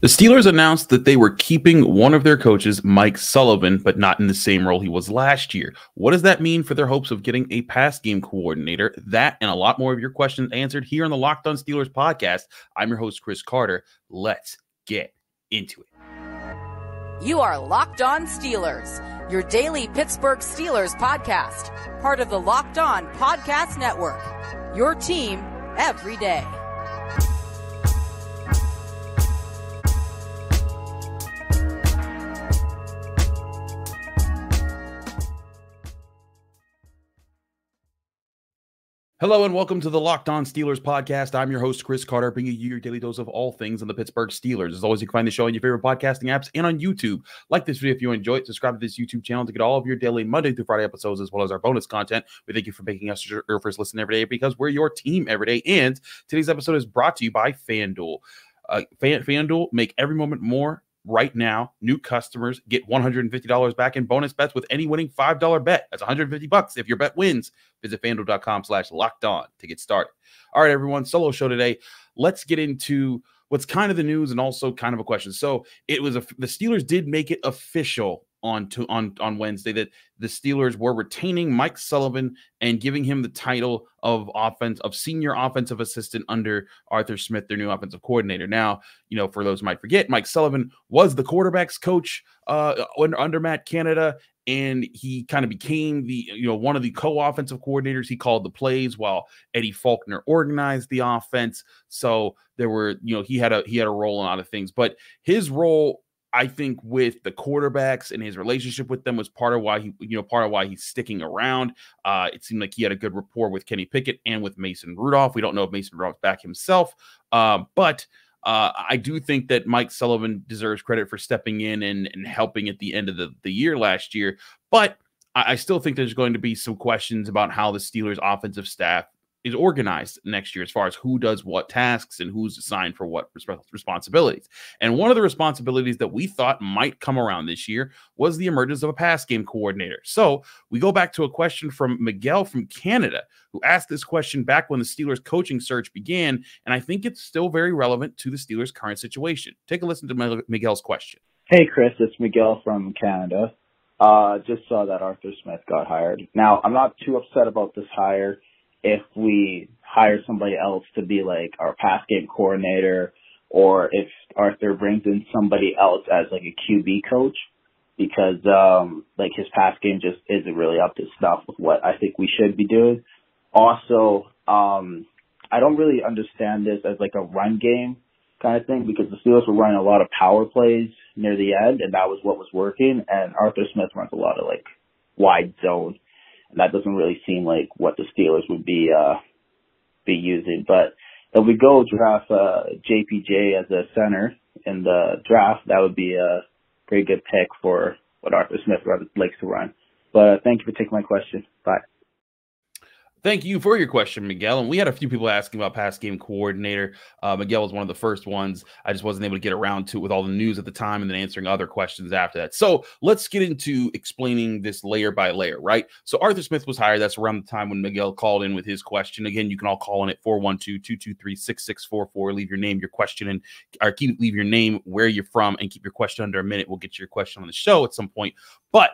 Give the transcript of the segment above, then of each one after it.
The Steelers announced that they were keeping one of their coaches, Mike Sullivan, but not in the same role he was last year. What does that mean for their hopes of getting a pass game coordinator? That and a lot more of your questions answered here on the Locked On Steelers podcast. I'm your host, Chris Carter. Let's get into it. You are Locked On Steelers, your daily Pittsburgh Steelers podcast, part of the Locked On Podcast Network. Your team every day. Hello and welcome to the Locked On Steelers podcast. I'm your host, Chris Carter, bringing you your daily dose of all things on the Pittsburgh Steelers. As always, you can find the show on your favorite podcasting apps and on YouTube. Like this video if you enjoy it. Subscribe to this YouTube channel to get all of your daily Monday through Friday episodes as well as our bonus content. We thank you for making us your first listen every day because we're your team every day. And today's episode is brought to you by FanDuel. Uh, Fan, FanDuel make every moment more right now. New customers get $150 back in bonus bets with any winning $5 bet. That's 150 bucks if your bet wins. Visit fanduel.com slash locked on to get started. All right, everyone, solo show today. Let's get into what's kind of the news and also kind of a question. So it was a, the Steelers did make it official on to on on Wednesday that the Steelers were retaining Mike Sullivan and giving him the title of offense of senior offensive assistant under Arthur Smith, their new offensive coordinator. Now, you know, for those who might forget, Mike Sullivan was the quarterbacks coach uh, under, under Matt Canada, and he kind of became the you know one of the co-offensive coordinators. He called the plays while Eddie Faulkner organized the offense. So there were you know he had a he had a role in a lot of things, but his role I think with the quarterbacks and his relationship with them was part of why he, you know, part of why he's sticking around. Uh, it seemed like he had a good rapport with Kenny Pickett and with Mason Rudolph. We don't know if Mason Rudolph's back himself, uh, but uh, I do think that Mike Sullivan deserves credit for stepping in and, and helping at the end of the, the year last year. But I, I still think there's going to be some questions about how the Steelers' offensive staff is organized next year as far as who does what tasks and who's assigned for what responsibilities. And one of the responsibilities that we thought might come around this year was the emergence of a pass game coordinator. So we go back to a question from Miguel from Canada, who asked this question back when the Steelers coaching search began. And I think it's still very relevant to the Steelers' current situation. Take a listen to Miguel's question. Hey, Chris, it's Miguel from Canada. Uh, just saw that Arthur Smith got hired. Now, I'm not too upset about this hire if we hire somebody else to be like our pass game coordinator or if Arthur brings in somebody else as like a QB coach because um like his pass game just isn't really up to stuff with what I think we should be doing. Also, um I don't really understand this as like a run game kind of thing because the Steelers were running a lot of power plays near the end and that was what was working and Arthur Smith runs a lot of like wide zone that doesn't really seem like what the Steelers would be uh be using. But if we go draft uh JPJ as a center in the draft, that would be a pretty good pick for what Arthur Smith likes to run. But uh, thank you for taking my question. Bye. Thank you for your question, Miguel. And we had a few people asking about pass game coordinator. Uh, Miguel was one of the first ones. I just wasn't able to get around to it with all the news at the time and then answering other questions after that. So let's get into explaining this layer by layer, right? So Arthur Smith was hired. That's around the time when Miguel called in with his question. Again, you can all call in at 412 223 6644. Leave your name, your question, and or keep leave your name, where you're from, and keep your question under a minute. We'll get your question on the show at some point. But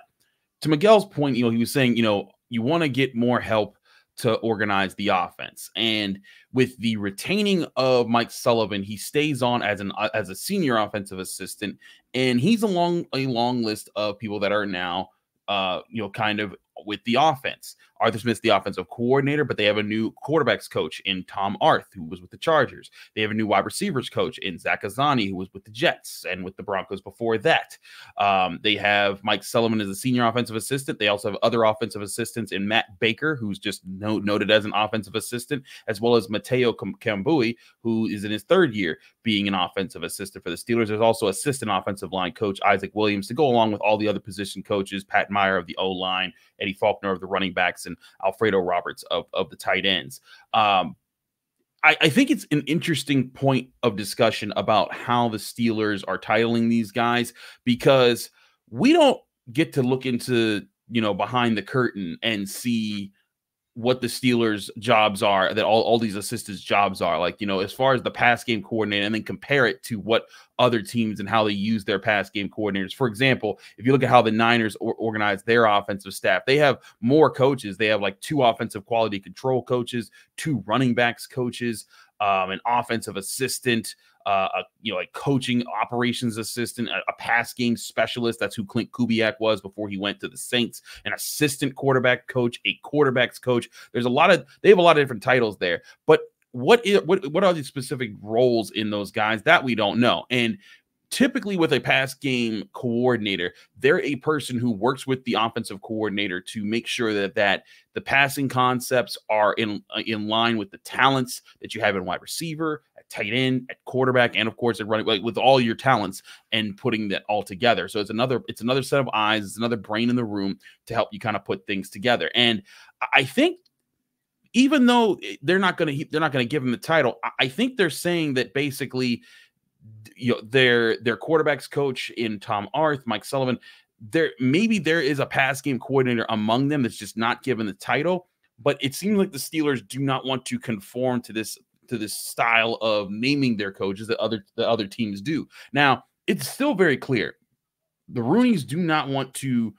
to Miguel's point, you know, he was saying, you know, you want to get more help to organize the offense. And with the retaining of Mike Sullivan, he stays on as an uh, as a senior offensive assistant, and he's along a long list of people that are now uh, you know, kind of with the offense. Arthur Smith's the offensive coordinator, but they have a new quarterbacks coach in Tom Arth, who was with the Chargers. They have a new wide receivers coach in Zach Azzanni, who was with the Jets and with the Broncos before that. Um, they have Mike Sullivan as a senior offensive assistant. They also have other offensive assistants in Matt Baker, who's just no, noted as an offensive assistant, as well as Mateo Kambui, who is in his third year being an offensive assistant for the Steelers. There's also assistant offensive line coach Isaac Williams to go along with all the other position coaches, Pat Meyer of the O line, Eddie Faulkner of the running backs, and Alfredo Roberts of, of the tight ends. Um, I, I, think it's an interesting point of discussion about how the Steelers are titling these guys because we don't get to look into, you know, behind the curtain and see what the Steelers' jobs are, that all, all these assistants' jobs are. Like, you know, as far as the pass game coordinator, and then compare it to what other teams and how they use their pass game coordinators. For example, if you look at how the Niners or, organize their offensive staff, they have more coaches. They have like two offensive quality control coaches, two running backs coaches, um, an offensive assistant, uh, a you know a coaching operations assistant, a, a, pass game specialist. That's who Clint Kubiak was before he went to the Saints. An assistant quarterback coach, a quarterbacks coach. There's a lot of they have a lot of different titles there, but what is what what are the specific roles in those guys that we don't know and typically with a pass game coordinator they're a person who works with the offensive coordinator to make sure that that the passing concepts are in uh, in line with the talents that you have in wide receiver tight end at quarterback and of course at running like with all your talents and putting that all together. So it's another it's another set of eyes it's another brain in the room to help you kind of put things together. And i think even though eh, they're not going to they're not going to give him the title i think they're saying that basically you know their their quarterbacks coach in Tom Arth, Mike Sullivan, there maybe there is a pass game coordinator among them that's just not given the title, but it seems like the Steelers do not want to conform to this to this style of naming their coaches that other the other teams do. Now, it's still very clear. The Rooneys do not want to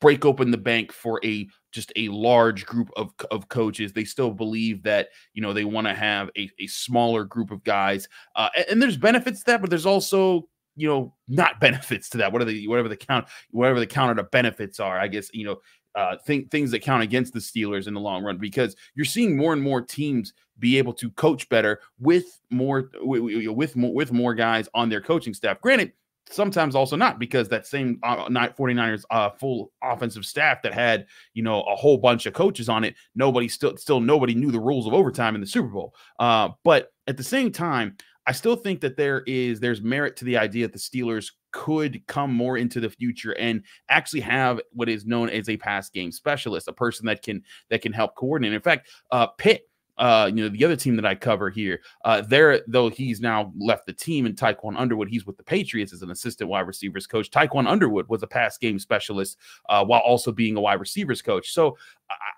break open the bank for a just a large group of, of coaches. They still believe that, you know, they want to have a, a smaller group of guys. Uh, and, and there's benefits to that, but there's also, you know, not benefits to that. What are the, whatever the count, whatever the counter to benefits are, I guess, you know, uh, think things that count against the Steelers in the long run because you're seeing more and more teams be able to coach better with more with, with more with more guys on their coaching staff. Granted, sometimes also not because that same uh, 49ers uh, full offensive staff that had you know a whole bunch of coaches on it nobody still still nobody knew the rules of overtime in the super bowl uh, but at the same time i still think that there is there's merit to the idea that the steelers could come more into the future and actually have what is known as a pass game specialist a person that can that can help coordinate in fact uh pitt uh, you know, the other team that I cover here, uh, there, though he's now left the team and Tiquan Underwood, he's with the Patriots as an assistant wide receivers coach. Tiquan Underwood was a pass game specialist uh, while also being a wide receivers coach. So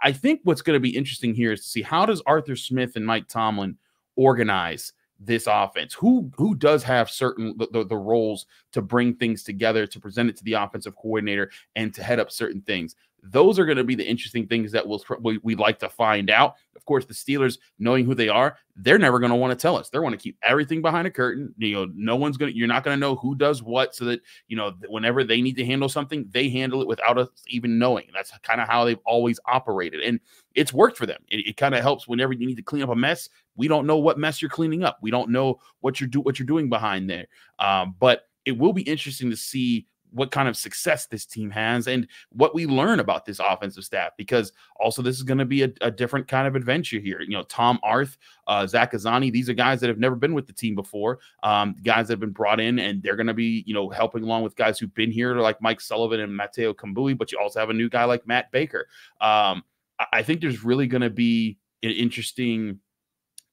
I think what's going to be interesting here is to see how does Arthur Smith and Mike Tomlin organize this offense? Who who does have certain the, the, the, roles to bring things together to present it to the offensive coordinator and to head up certain things those are going to be the interesting things that we'll we, we'd like to find out. Of course, the Steelers, knowing who they are, they're never going to want to tell us. They want to keep everything behind a curtain. You know, no one's going to. You're not going to know who does what, so that you know whenever they need to handle something, they handle it without us even knowing. That's kind of how they've always operated, and it's worked for them. It, it kind of helps whenever you need to clean up a mess. We don't know what mess you're cleaning up. We don't know what you're do what you're doing behind there. Um, but it will be interesting to see what kind of success this team has and what we learn about this offensive staff because also this is going to be a, a, different kind of adventure here. You know, Tom Arth, uh, Zach Azzanni these are guys that have never been with the team before, um, guys that have been brought in and they're going to be, you know, helping along with guys who've been here like Mike Sullivan and Mateo Kambui, but you also have a new guy like Matt Baker. Um, I, I think there's really going to be an interesting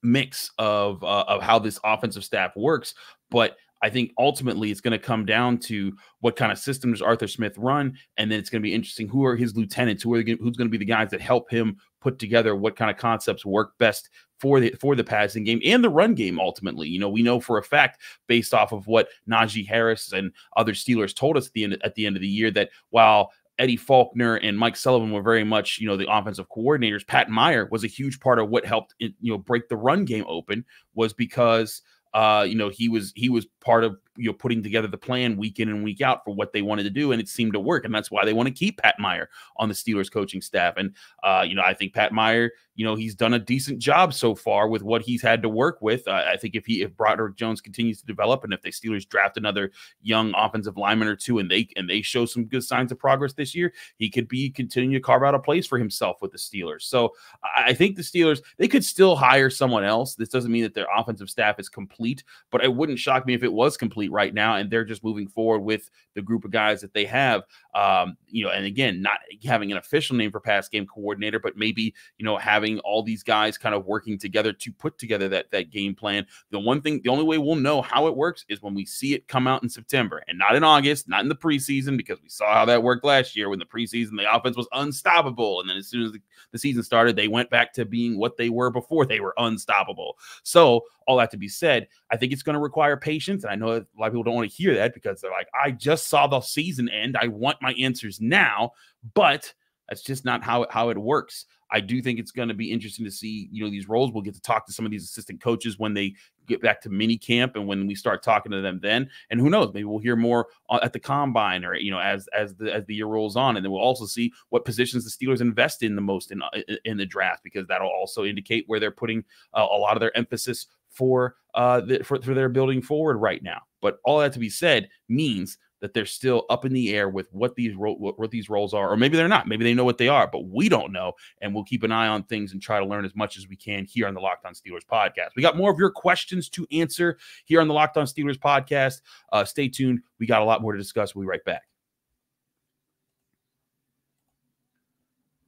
mix of uh, of how this offensive staff works, but I think ultimately it's going to come down to what kind of system does Arthur Smith run, and then it's going to be interesting who are his lieutenants, who are the, who's going to be the guys that help him put together what kind of concepts work best for the for the passing game and the run game. Ultimately, you know, we know for a fact based off of what Najee Harris and other Steelers told us at the end at the end of the year that while Eddie Faulkner and Mike Sullivan were very much, you know, the offensive coordinators. Pat Meyer was a huge part of what helped, you know, break the run game open was because uh, you know, he was he was part of you know putting together the plan week in and week out for what they wanted to do, and it seemed to work, and that's why they want to keep Pat Meyer on the Steelers coaching staff. And uh, you know, I think Pat Meyer, you know, he's done a decent job so far with what he's had to work with. Uh, I think if he if Broderick Jones continues to develop, and if the Steelers draft another young offensive lineman or two, and they and they show some good signs of progress this year, he could be continuing to carve out a place for himself with the Steelers. So I think the Steelers they could still hire someone else. This doesn't mean that their offensive staff is complete, but it wouldn't shock me if it was complete athlete right now, and they're just moving forward with the group of guys that they have. Um, you know, and again, not having an official name for pass game coordinator, but maybe you know having all these guys kind of working together to put together that that game plan. The one thing, the only way we'll know how it works is when we see it come out in September and not in August, not in the preseason, because we saw how that worked last year when the preseason the offense was unstoppable, and then as soon as the, the season started, they went back to being what they were before they were unstoppable. So all that to be said, I think it's going to require patience. And I know a lot of people don't want to hear that because they're like, I just saw the season end. I want my answers now. But that's just not how, how it works. I do think it's going to be interesting to see, you know, these roles. We'll get to talk to some of these assistant coaches when they get back to mini camp and when we start talking to them then. And who knows, maybe we'll hear more at the combine or, you know, as as the as the year rolls on. And then we'll also see what positions the Steelers invest in the most in uh, in the draft because that'll also indicate where they're putting uh, a lot of their emphasis for uh the, for, for their building forward right now. But all that to be said means that they're still up in the air with what these ro- what, what, these roles are, or maybe they're not. Maybe they know what they are, but we don't know. And we'll keep an eye on things and try to learn as much as we can here on the Locked On Steelers podcast. We got more of your questions to answer here on the Locked On Steelers podcast. Uh, stay tuned. We got a lot more to discuss. We'll be right back.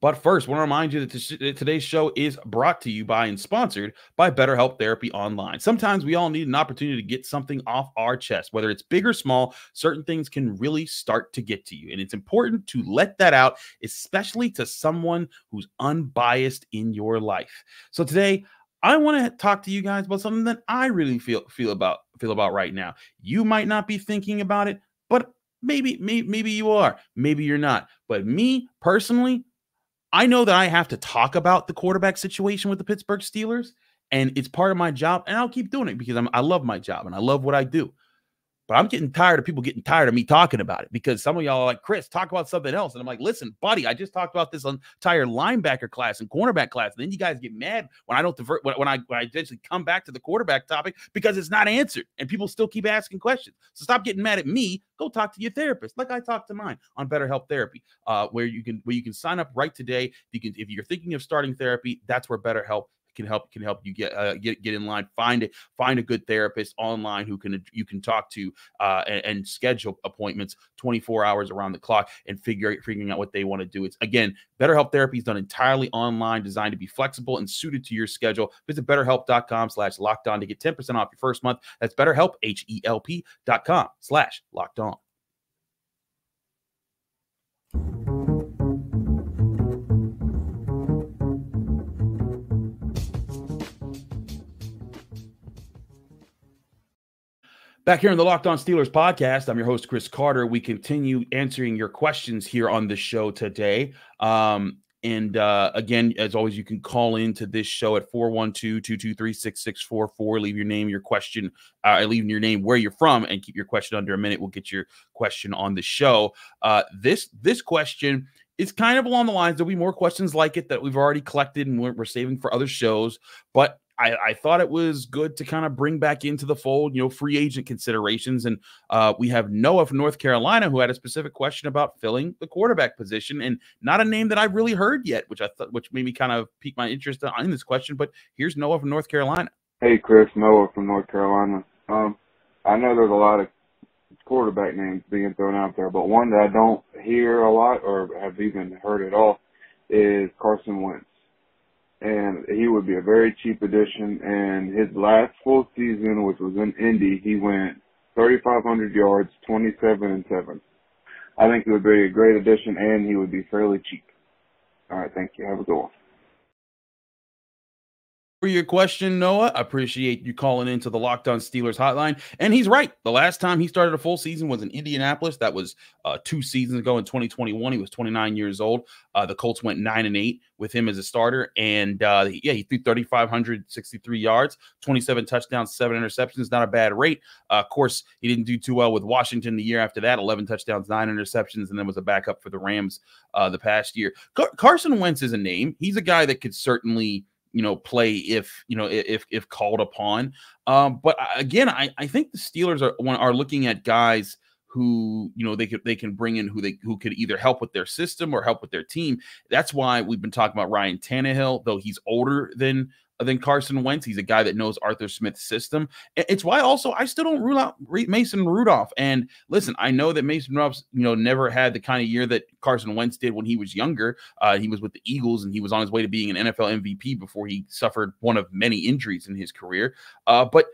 But first, I want to remind you that today's show is brought to you by and sponsored by BetterHelp Therapy Online. Sometimes we all need an opportunity to get something off our chest, whether it's big or small. Certain things can really start to get to you, and it's important to let that out, especially to someone who's unbiased in your life. So today, I want to talk to you guys about something that I really feel feel about feel about right now. You might not be thinking about it, but maybe maybe maybe you are, maybe you're not. But me personally, I know that I have to talk about the quarterback situation with the Pittsburgh Steelers, and it's part of my job, and I'll keep doing it because I'm, I love my job and I love what I do. But I'm getting tired of people getting tired of me talking about it because some of y'all are like, Chris, talk about something else. And I'm like, listen, buddy, I just talked about this entire linebacker class and cornerback class. And then you guys get mad when I don't divert, when, I, when I eventually come back to the quarterback topic because it's not answered and people still keep asking questions. So stop getting mad at me. Go talk to your therapist, like I talked to mine on BetterHelp Therapy, uh, where you can where you can sign up right today. You can, if you're thinking of starting therapy, that's where BetterHelp can help can help you get uh, get get in line. Find it. Find a good therapist online who can you can talk to uh, and, and, schedule appointments 24 hours around the clock and figure figuring out what they want to do. It's again, BetterHelp therapy is done entirely online, designed to be flexible and suited to your schedule. Visit BetterHelp.com/slash locked on to get 10% off your first month. That's BetterHelp H E L P.com slash locked on. Back here in the Locked On Steelers podcast, I'm your host, Chris Carter. We continue answering your questions here on the show today. Um, and uh, again, as always, you can call into this show at 412 223 6644. Leave your name, your question, uh, leave your name, where you're from, and keep your question under a minute. We'll get your question on the show. Uh, this this question is kind of along the lines. There'll be more questions like it that we've already collected and we're, we're saving for other shows. But I, I, thought it was good to kind of bring back into the fold, you know, free agent considerations. And uh, we have Noah from North Carolina who had a specific question about filling the quarterback position, and not a name that I've really heard yet, which I thought, which made me kind of pique my interest in this question. But here's Noah from North Carolina. Hey, Chris, Noah from North Carolina. Um, I know there's a lot of quarterback names being thrown out there, but one that I don't hear a lot or have even heard at all is Carson Wentz and he would be a very cheap addition. And his last full season, which was in Indy, he went 3,500 yards, 27 and 7. I think he would be a great addition, and he would be fairly cheap. All right, thank you. Have a good one for your question, Noah. I appreciate you calling into the Locked On Steelers hotline. And he's right. The last time he started a full season was in Indianapolis. That was uh, two seasons ago in 2021. He was 29 years old. Uh, the Colts went nine and eight with him as a starter, and uh, yeah, he threw 3,563 yards, 27 touchdowns, seven interceptions. Not a bad rate. Uh, of course, he didn't do too well with Washington the year after that. 11 touchdowns, nine interceptions, and then was a backup for the Rams uh, the past year. Car- Carson Wentz is a name. He's a guy that could certainly you know play if you know if if called upon. Um, but again, I I think the Steelers are are looking at guys who you know they could they can bring in who they who could either help with their system or help with their team. That's why we've been talking about Ryan Tannehill, though he's older than than Carson Wentz. He's a guy that knows Arthur Smith's system. It's why also I still don't rule out Mason Rudolph. And listen, I know that Mason Rudolph, you know, never had the kind of year that Carson Wentz did when he was younger. Uh, he was with the Eagles and he was on his way to being an NFL MVP before he suffered one of many injuries in his career. Uh, but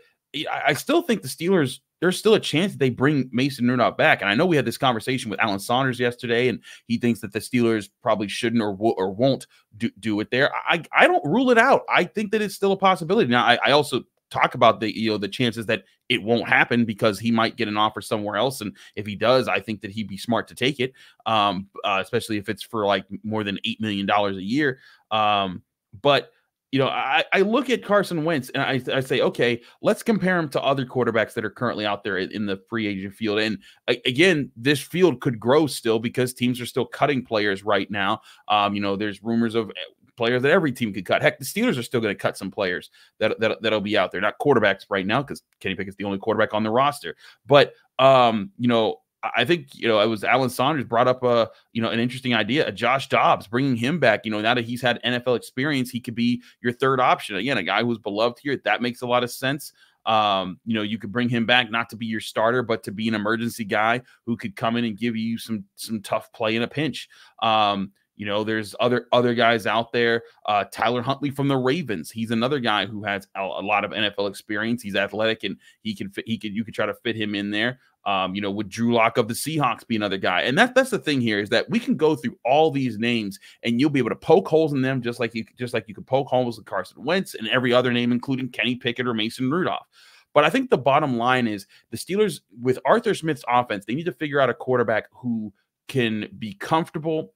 I still think the Steelers there's still a chance that they bring Mason Rudolph back. And I know we had this conversation with Alan Saunders yesterday, and he thinks that the Steelers probably shouldn't or, w- or won't do, do it there. I, I don't rule it out. I think that it's still a possibility. Now, I, I also talk about the you know the chances that it won't happen because he might get an offer somewhere else and if he does i think that he'd be smart to take it um uh, especially if it's for like more than eight million dollars a year um but you know, I, I look at Carson Wentz and I, I say, okay, let's compare him to other quarterbacks that are currently out there in the free agent field. And again, this field could grow still because teams are still cutting players right now. Um, you know, there's rumors of eh, players that every team could cut. Heck, the Steelers are still going to cut some players that, that that'll be out there. Not quarterbacks right now because Kenny Pickett's the only quarterback on the roster. But um, you know, I think you know it was Alan Saunders brought up a you know an interesting idea, a Josh Dobbs, bringing him back. You know now that he's had NFL experience, he could be your third option again. A guy who's beloved here, that makes a lot of sense. Um, you know, you could bring him back not to be your starter, but to be an emergency guy who could come in and give you some some tough play in a pinch. Um, you know, there's other other guys out there. Uh, Tyler Huntley from the Ravens. He's another guy who has a, a, lot of NFL experience. He's athletic and he can fit. He could you could try to fit him in there. Um, you know, would Drew Lock of the Seahawks be another guy? And that's that's the thing here is that we can go through all these names and you'll be able to poke holes in them just like you just like you could poke holes in Carson Wentz and every other name, including Kenny Pickett or Mason Rudolph. But I think the bottom line is the Steelers with Arthur Smith's offense, they need to figure out a quarterback who can be comfortable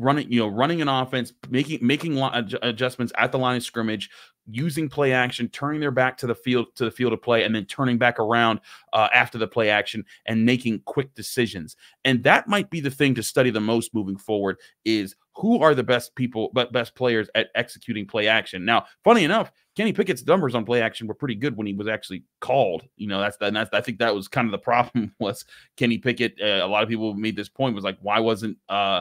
running, you know, running an offense, making making adjustments at the line of scrimmage, using play action, turning their back to the field to the field of play, and then turning back around uh, after the play action and making quick decisions. And that might be the thing to study the most moving forward is who are the best people, but best players at executing play action. Now, funny enough, Kenny Pickett's numbers on play action were pretty good when he was actually called. You know, that's that. That's I think that was kind of the problem was Kenny Pickett. Uh, a lot of people made this point was like, why wasn't uh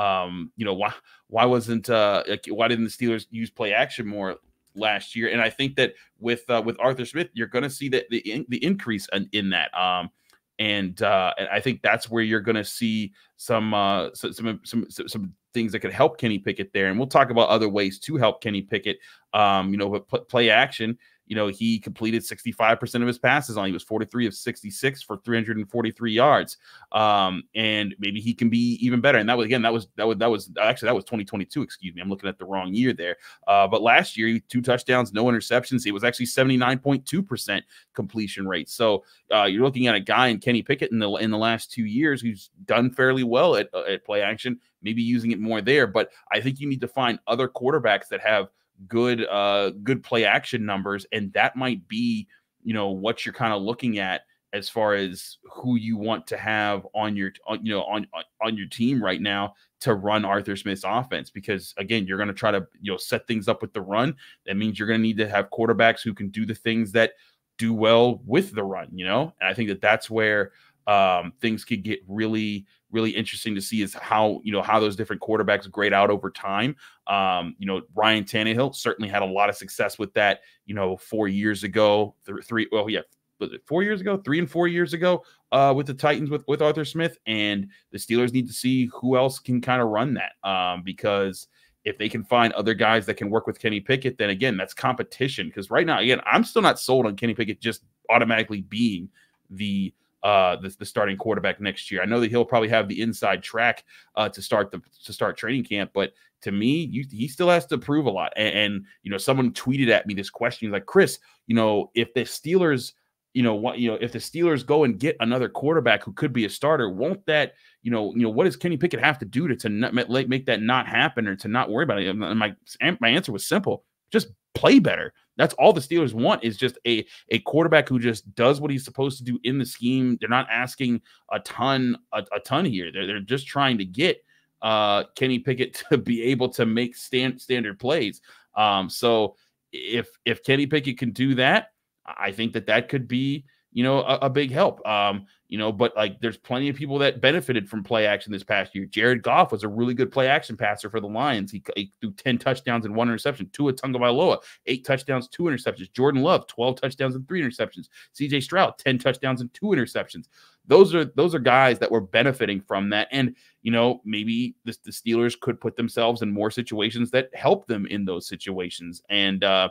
um, you know, why why wasn't uh why didn't the Steelers use play action more last year? And I think that with uh, with Arthur Smith, you're going to see that the in, the increase in, in that. Um, and uh, and I think that's where you're going to see some, uh, some some some some things that could help Kenny Pickett there. And we'll talk about other ways to help Kenny Pickett. Um, you know, but play action you know, he completed 65% of his passes on. He was 43 of 66 for 343 yards. Um, and maybe he can be even better. And that was again, that was that was that was actually that was 2022. Excuse me, I'm looking at the wrong year there. Uh, but last year, two touchdowns, no interceptions. It was actually 79.2% completion rate. So uh, you're looking at a guy in Kenny Pickett in the in the last two years who's done fairly well at, at play action. Maybe using it more there, but I think you need to find other quarterbacks that have good uh good play action numbers and that might be you know what you're kind of looking at as far as who you want to have on your on, you know on on your team right now to run Arthur Smith's offense because again you're going to try to you know set things up with the run. That means you're going to need to have quarterbacks who can do the things that do well with the run you know? And I think that that's where um, things could get really really interesting to see is how you know how those different quarterbacks grade out over time. Um, you know, Ryan Tannehill certainly had a lot of success with that. You know, four years ago, th- three well, yeah, was it four years ago, three and four years ago uh, with the Titans with with Arthur Smith, and the Steelers need to see who else can kind of run that um, because if they can find other guys that can work with Kenny Pickett, then again, that's competition. Because right now, again, I'm still not sold on Kenny Pickett just automatically being the uh, the, the, starting quarterback next year. I know that he'll probably have the inside track uh, to start the to start training camp, but to me, you, he still has to prove a lot. And, and, you know, someone tweeted at me this question, He's like Chris, you know, if the Steelers, you know, what you know, if the Steelers go and get another quarterback who could be a starter, won't that, you know, you know, what does Kenny Pickett have to do to to not, make that not happen or to not worry about it? And my my answer was simple: just play better. That's all the Steelers want is just a a quarterback who just does what he's supposed to do in the scheme. They're not asking a ton a, a ton here. They're, they're just trying to get uh, Kenny Pickett to be able to make stand, standard plays. Um, so if if Kenny Pickett can do that, I think that that could be you know, a, a, big help. Um, you know, but like there's plenty of people that benefited from play action this past year. Jared Goff was a really good play action passer for the Lions. He, he threw 10 touchdowns and one interception. Tua Tagovailoa, eight touchdowns, two interceptions. Jordan Love, 12 touchdowns and three interceptions. CJ Stroud, 10 touchdowns and two interceptions. Those are those are guys that were benefiting from that. And you know, maybe the, the Steelers could put themselves in more situations that help them in those situations. And uh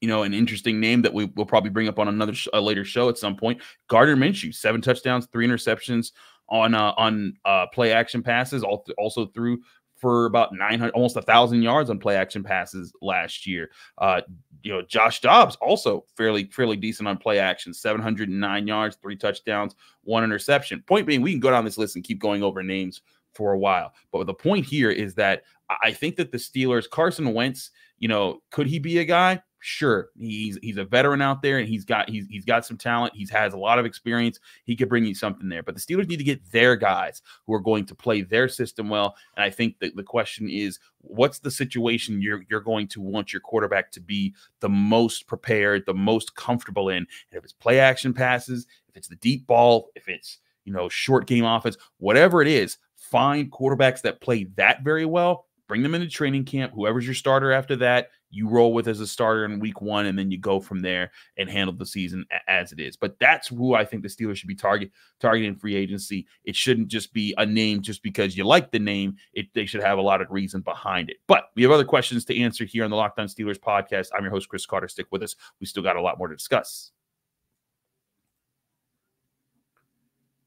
you know, an interesting name that we will probably bring up on another sh- later show at some point. Gardner Minshew, seven touchdowns, three interceptions on uh, on uh, play action passes, also threw for about 900 almost a thousand yards on play action passes last year. Uh you know josh dobbs also fairly fairly decent on play action 709 yards three touchdowns one interception. Point being we can go down this list and keep going over names for a while. But the point here is that i think that the steelers carson wentz you know could he be a guy Sure, he's he's a veteran out there, and he's got he's he's got some talent. He has a lot of experience. He could bring you something there. But the Steelers need to get their guys who are going to play their system well. And I think that the question is, what's the situation you're you're going to want your quarterback to be the most prepared, the most comfortable in? And if it's play action passes, if it's the deep ball, if it's you know short game offense, whatever it is, find quarterbacks that play that very well. Bring them into training camp. Whoever's your starter after that, you roll with as a starter in week one, and then you go from there and handle the season as it is. But that's who I think the Steelers should be target targeting free agency. It shouldn't just be a name just because you like the name. It they should have a lot of reason behind it. But we have other questions to answer here on the Locked On Steelers podcast. I'm your host, Chris Carter. Stick with us. We still got a lot more to discuss.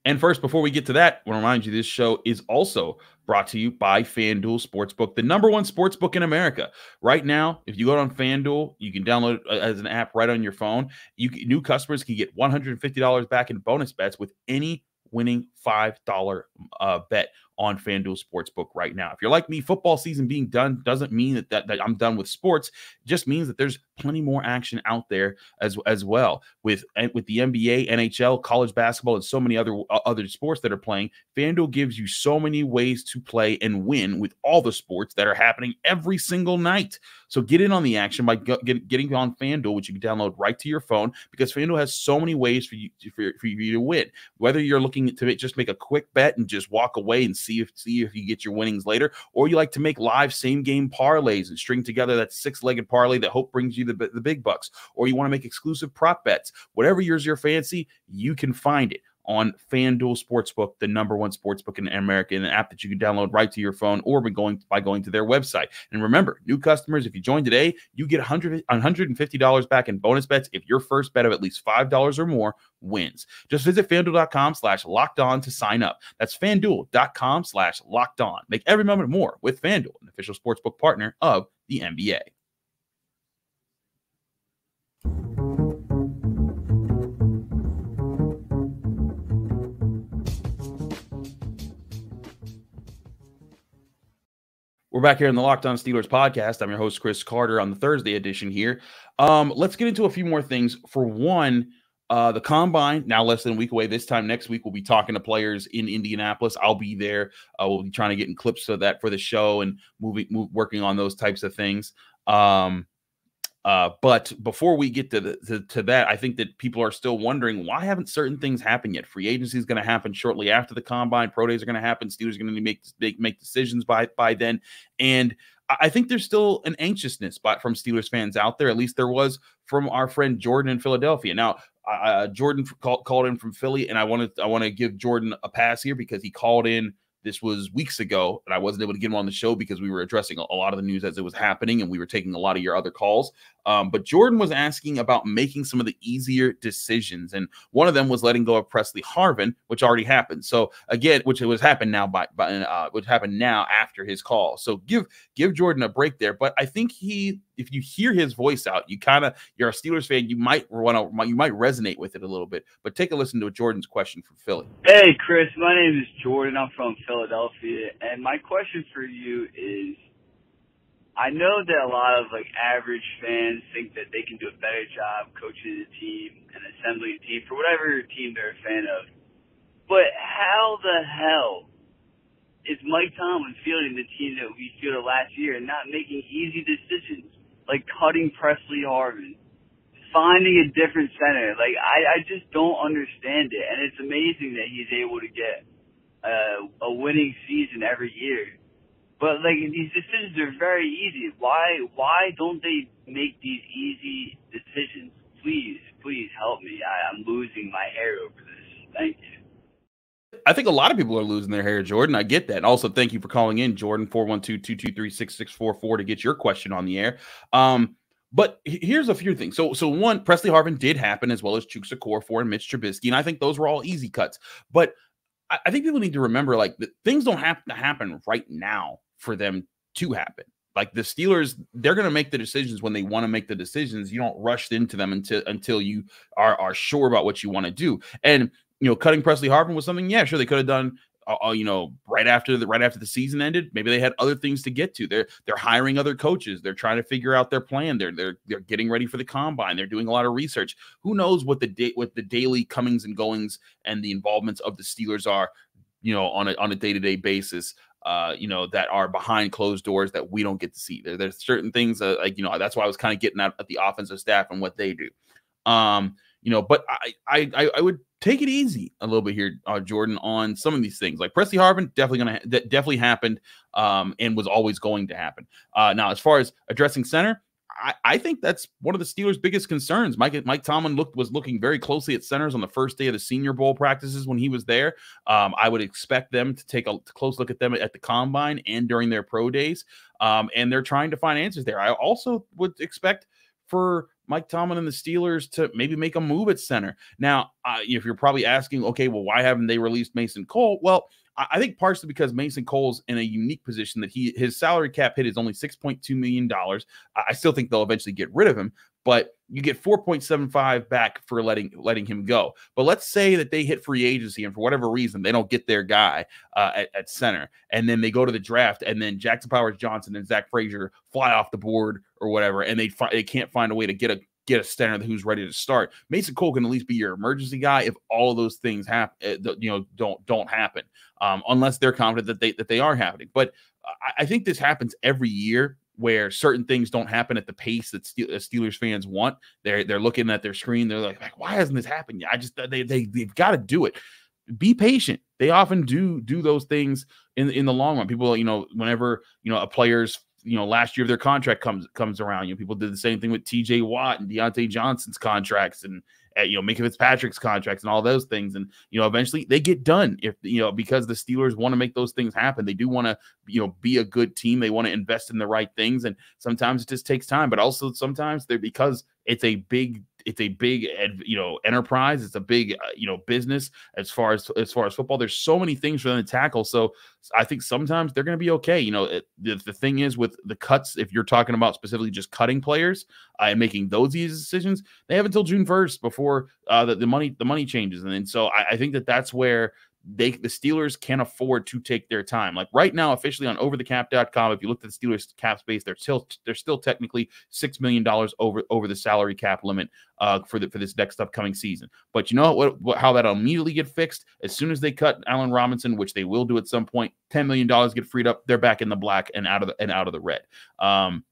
And first, before we get to that, I want to remind you this show is also brought to you by FanDuel Sportsbook, the number one sportsbook in America. Right now, if you go on FanDuel, you can download it uh, as an app right on your phone. You new customers can get $150 back in bonus bets with any winning $5 uh, bet on FanDuel Sportsbook right now. If you're like me, football season being done doesn't mean that, that, that I'm done with sports. It just means that there's plenty more action out there as as well with with the NBA, NHL, college basketball, and so many other uh, other sports that are playing. FanDuel gives you so many ways to play and win with all the sports that are happening every single night. So get in on the action by get, getting on FanDuel, which you can download right to your phone because FanDuel has so many ways for you for, for you to win. Whether you're looking to just make a quick bet and just walk away and see if see if you get your winnings later, or you like to make live same game parlays and string together that six legged parlay that hope brings you the, the big bucks, or you want to make exclusive prop bets, whatever yours your fancy, you can find it on FanDuel Sportsbook, the number one sportsbook in America, an app that you can download right to your phone or by going by going to their website. And remember, new customers, if you join today, you get 100 $150 back in bonus bets if your first bet of at least $5 or more wins. Just visit fanduel.com slash locked on to sign up. That's fanduel.com slash locked on. Make every moment more with FanDuel, an official sportsbook partner of the NBA. We're back here in the Locked On Steelers podcast. I'm your host, Chris Carter, on the Thursday edition here. Um, let's get into a few more things. For one, uh, the combine now less than a week away. This time next week, we'll be talking to players in Indianapolis. I'll be there. Uh, we'll be trying to get in clips of that for the show and moving, move, working on those types of things. Um, uh, but before we get to, the, to, to that, I think that people are still wondering why haven't certain things happened yet. Free agency is going to happen shortly after the combine. Pro days are going to happen. Steelers are going to make, make make decisions by by then, and I think there's still an anxiousness by, from Steelers fans out there. At least there was from our friend Jordan in Philadelphia. Now, uh, Jordan call, called in from Philly, and I wanted I want to give Jordan a pass here because he called in this was weeks ago, and I wasn't able to get him on the show because we were addressing a lot of the news as it was happening, and we were taking a lot of your other calls. Um, but Jordan was asking about making some of the easier decisions, and one of them was letting go of Pressley Harvin, which already happened. So again, which it was happened now by, by uh, which happened now after his call. So give give Jordan a break there. But I think he, if you hear his voice out, you kind of you're a Steelers fan, you might want to you might resonate with it a little bit. But take a listen to Jordan's question from Philly. Hey Chris, my name is Jordan. I'm from Philadelphia, and my question for you is I know that a lot of like average fans think that they can do a better job coaching the team and assembling a team for whatever team they're a fan of. But how the hell is Mike Tomlin fielding the team that we fielded last year and not making easy decisions like cutting Pressley Harvin, finding a different center. Like I, I just don't understand it, and it's amazing that he's able to get uh, a winning season every year. But like these decisions are very easy. Why why don't they make these easy decisions? Please, please help me. I, I'm losing my hair over this. Thank you. I think a lot of people are losing their hair, Jordan. I get that. Also, thank you for calling in, Jordan, 412 223 6644 to get your question on the air. Um, but here's a few things. So, so one, Pressley Harvin did happen as well as Chuks Okorafor and Mitch Trubisky, and I think those were all easy cuts. But I, I think people need to remember, like, that things don't have to happen right now for them to happen. Like the Steelers, they're going to make the decisions when they want to make the decisions. You don't rush into them until until you are are sure about what you want to do. And you know, cutting Pressley Harvin was something. Yeah, sure, they could have done uh, uh, you know, right after the right after the season ended, maybe they had other things to get to. They're they're hiring other coaches. They're trying to figure out their plan. They're they're they're getting ready for the combine. They're doing a lot of research. Who knows what the date what the daily comings and goings and the involvements of the Steelers are, you know, on a on a day to day basis. Uh, you know, that are behind closed doors that we don't get to see. There, there's certain things uh, like you know that's why I was kind of getting at, at the offensive staff and what they do. Um, you know, but I I I would take it easy a little bit here, uh, Jordan, on some of these things. Like Pressley Harvin, definitely gonna ha- that definitely happened, um, and was always going to happen. Uh, now, as far as addressing center, I, I, think that's one of the Steelers' biggest concerns. Mike Mike Tomlin looked was looking very closely at centers on the first day of the Senior Bowl practices when he was there. Um, I would expect them to take a close look at them at the combine and during their pro days, um, and they're trying to find answers there. I also would expect for Mike Tomlin and the Steelers to maybe make a move at center. Now, uh, if you're probably asking, okay, well, why haven't they released Mason Cole? Well, I think partially because Mason Cole's in a unique position that he his salary cap hit is only six point two million dollars. I still think they'll eventually get rid of him, but you get 4.75 back for letting letting him go. But let's say that they hit free agency and for whatever reason they don't get their guy uh, at, at, center, and then they go to the draft, and then Jackson Powers Johnson and Zach Frazier fly off the board or whatever, and they fi- they can't find a way to get a get a center who's ready to start. Mason Cole can at least be your emergency guy if all those things happen. Eh, you know, don't don't happen um, unless they're confident that they that they are happening. But I, I think this happens every year where certain things don't happen at the pace that Steelers fans want. They're they're looking at their screen. They're like, like why hasn't this happened yet? I just they they they've got to do it. Be patient. They often do do those things in in the long run. People, you know, whenever you know a player's you know last year of their contract comes comes around, you know, people did the same thing with T.J. Watt and Diontae Johnson's contracts and at, you know, Minkah Fitzpatrick's contracts and all those things. And, you know, eventually they get done if, you know, because the Steelers want to make those things happen. They do want to, you know, be a good team. They want to invest in the right things. And sometimes it just takes time, but also sometimes they're because it's a big it's a big you know enterprise it's a big uh, you know business as far as as far as football there's so many things for them to tackle so i think sometimes they're going to be okay you know it, the, the thing is with the cuts if you're talking about specifically just cutting players uh, and making those decisions they have until june 1st before uh, the, the money the money changes and, and so I, I think that that's where they the Steelers can't afford to take their time. Like right now, officially on overthecap.com, if you look at the Steelers cap space, they're still they're still technically six million dollars over over the salary cap limit uh, for the for this next upcoming season. But you know what, what how that'll immediately get fixed as soon as they cut Allen Robinson, which they will do at some point. Ten million dollars get freed up. They're back in the black and out of the and out of the red. Um,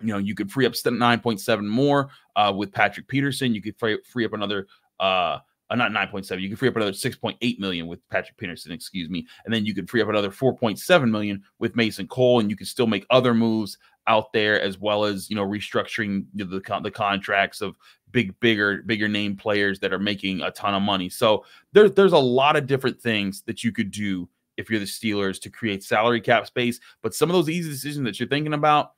you know, you could free up 9.7 more uh, with Patrick Peterson. You could free, free up another uh, uh, not 9.7. You can free up another 6.8 million with Patrick Peterson, excuse me. And then you can free up another 4.7 million with Mason Cole, and you can still make other moves out there as well as you know restructuring the the, the contracts of big bigger bigger name players that are making a ton of money. So there's there's a lot of different things that you could do if you're the Steelers to create salary cap space. But some of those easy decisions that you're thinking about,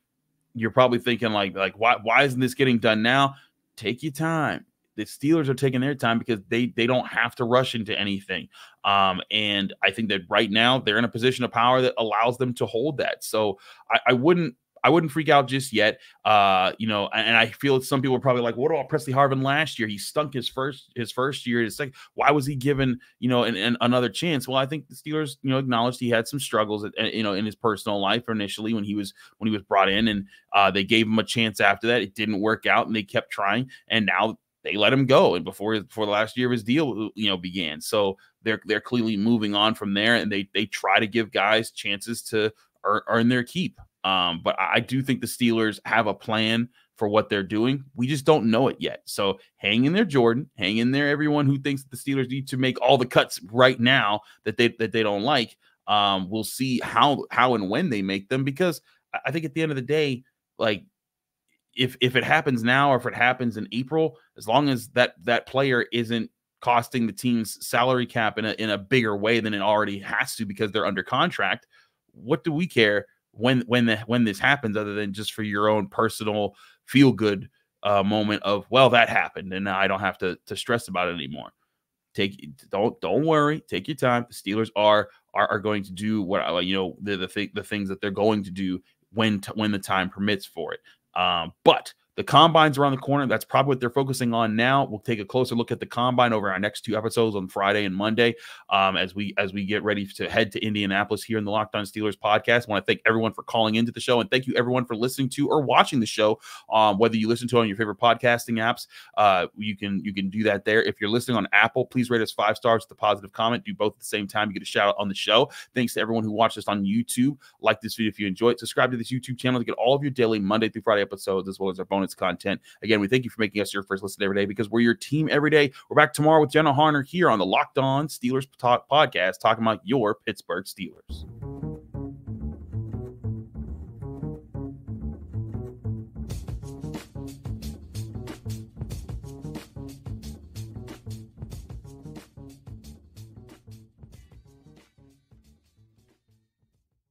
you're probably thinking like like why why isn't this getting done now? Take your time the Steelers are taking their time because they they don't have to rush into anything. Um, and I think that right now they're in a position of power that allows them to hold that. So I, I wouldn't I wouldn't freak out just yet. Uh, you know, and, I feel some people are probably like, "What about Pressley Harvin last year? He stunk his first his first year. His second. Why was he given you know an, an, another chance?" Well, I think the Steelers you know acknowledged he had some struggles you know in his personal life initially when he was when he was brought in, and uh, they gave him a chance after that. It didn't work out, and they kept trying. And now they let him go and before before the last year of his deal you know began so they're they're clearly moving on from there and they they try to give guys chances to earn, earn their keep um, but I do think the Steelers have a plan for what they're doing. We just don't know it yet. So hang in there, Jordan. Hang in there, everyone who thinks the Steelers need to make all the cuts right now that they that they don't like. Um, we'll see how how and when they make them because I think at the end of the day, like if if it happens now or if it happens in April, as long as that that player isn't costing the team's salary cap in a in a bigger way than it already has to because they're under contract, what do we care when when the when this happens other than just for your own personal feel good uh, moment of well that happened and now I don't have to to stress about it anymore. Take don't don't worry, take your time. The Steelers are are, are going to do what you know the the, th- the things that they're going to do when when the time permits for it. Um, but the combines around the corner. That's probably what they're focusing on now. We'll take a closer look at the combine over our next two episodes on Friday and Monday, um, as we as we get ready to head to Indianapolis here in the Locked On Steelers podcast. I want to thank everyone for calling into the show, and thank you everyone for listening to or watching the show. Um, whether you listen to it on your favorite podcasting apps, uh, you can you can do that there. If you're listening on Apple, please rate us five stars with a positive comment. Do both at the same time. You get a shout out on the show. Thanks to everyone who watched us on YouTube. Like this video if you enjoy it. Subscribe to this YouTube channel to get all of your daily Monday through Friday episodes as well as our bonus content. Again, we thank you for making us your first listen every day because we're your team every day. We're back tomorrow with Jenna Harner here on the Locked On Steelers Talk podcast talking about your Pittsburgh Steelers.